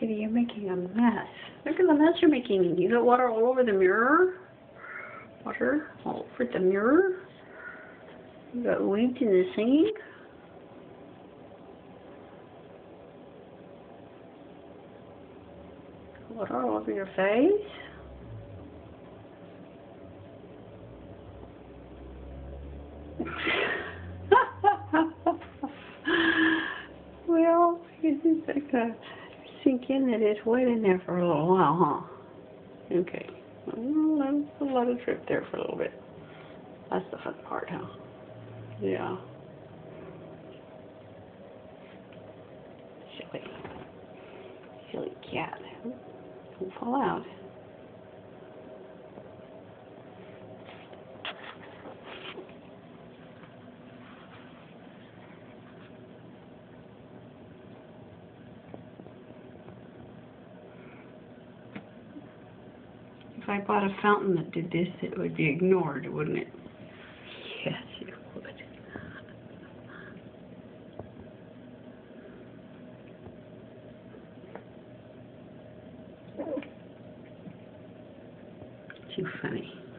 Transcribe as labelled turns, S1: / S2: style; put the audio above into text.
S1: Kitty, you're making a mess. Look at the mess you're making. You got water all over the mirror. Water all over the mirror. You got weeds in the sink. Water all over your face. well, it's like a sink in that it's wet in there for a little while, huh? Okay. Well, let a lot of drip there for a little bit. That's the fun part, huh? Yeah. Silly. Silly cat. Don't fall out. I bought a fountain that did this, it would be ignored, wouldn't it? Yes, it would. Too funny.